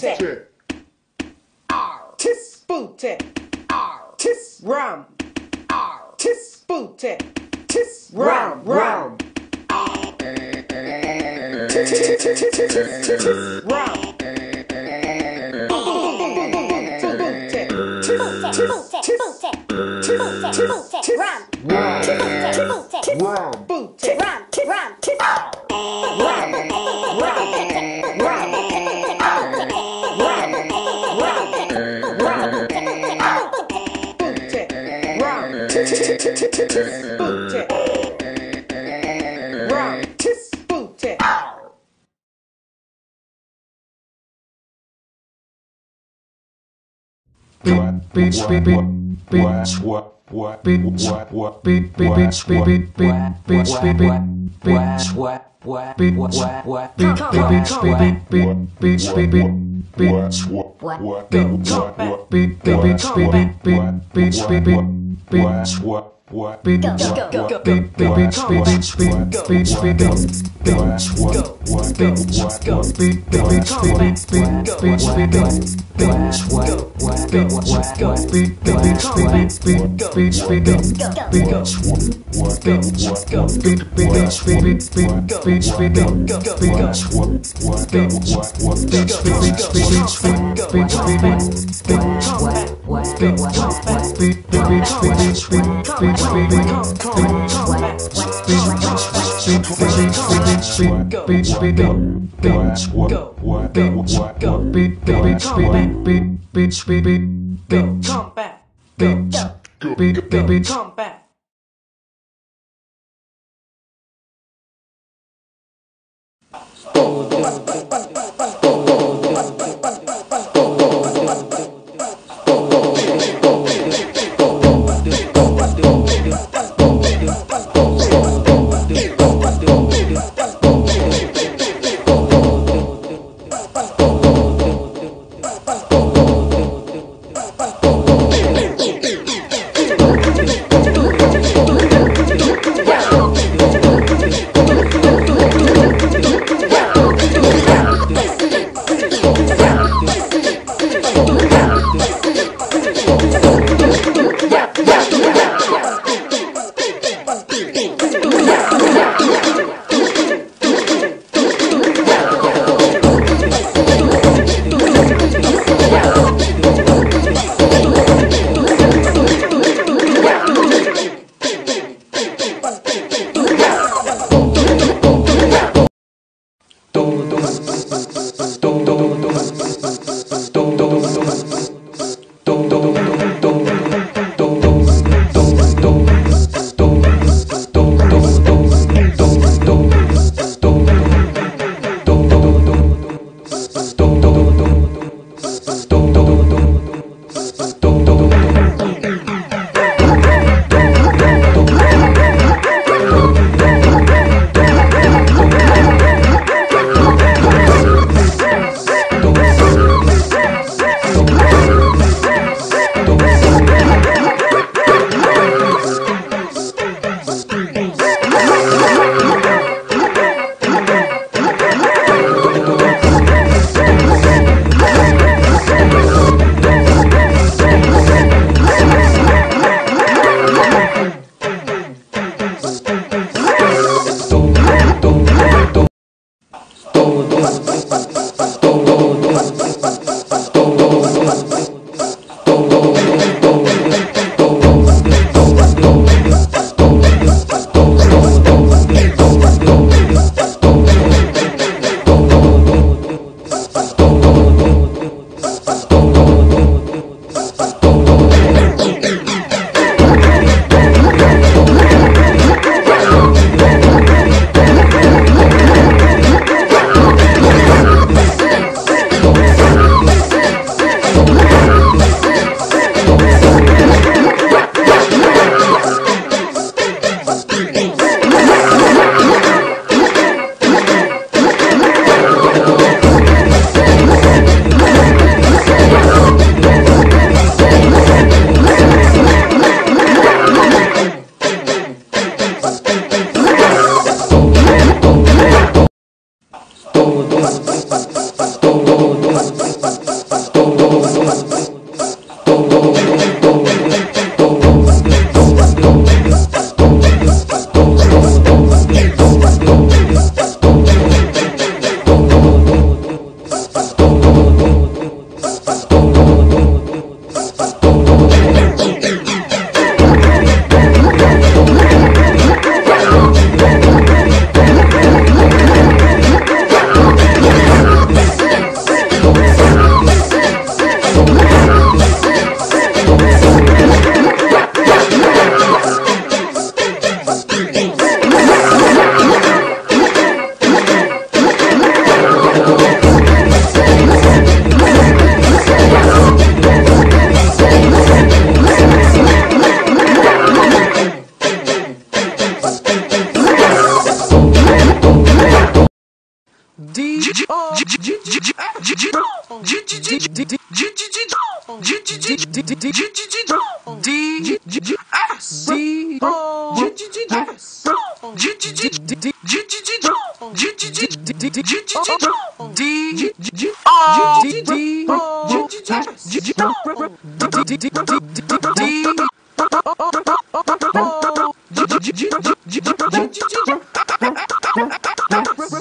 booty. Tis booty. Tis rum. Tis booty. Tis rum rum. Tis rum. Rum, tis tis tis tis tis tis booty, rum, tis booty. Come back. Come back. Come back. boom.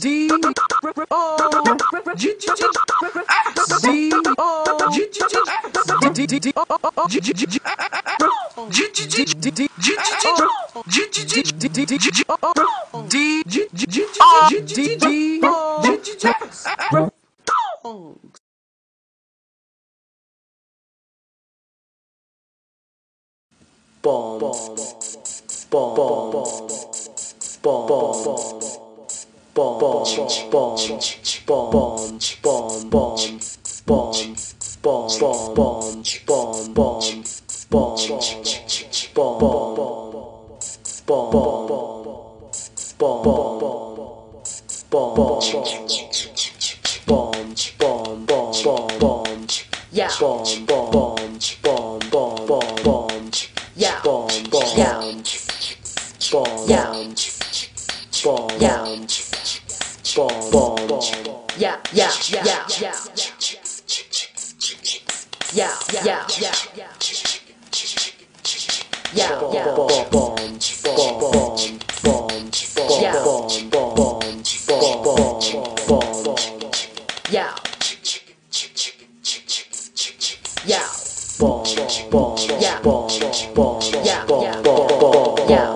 D. Bombs. Bombs. Bombs. Bombs bomb, bomb, bomb, bomb, bomb, bomb, bomb, bomb, bomb, bomb, bomb, bomb, bomb, bomb, bomb, bomb, bomb. Yeah. Bomb, bomb, Yeah. bomb, Yeah. bomb, Yeah. bomb, bomb, Yeah, yeah, yeah, yeah, yeah, yeah, yeah, yeah, yeah, bomb, yeah. bomb, bomb, bomb, bomb, Yeah. bomb, bomb, bomb, bomb, bomb, Yeah. Yeah. bomb, bomb, Yeah. bomb, bomb, Yeah. bomb, bomb, bomb. Yeah.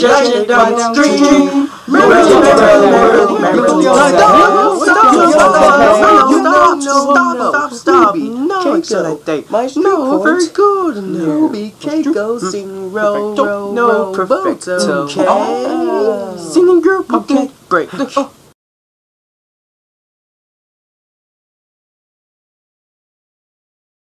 judging down the street. Remember, remember, remember, don't stop, stop, stop, stop, no, excellent day. No, very good. Ruby, Keiko, sing, row, row, no, perfect. Okay, singing group, okay, break.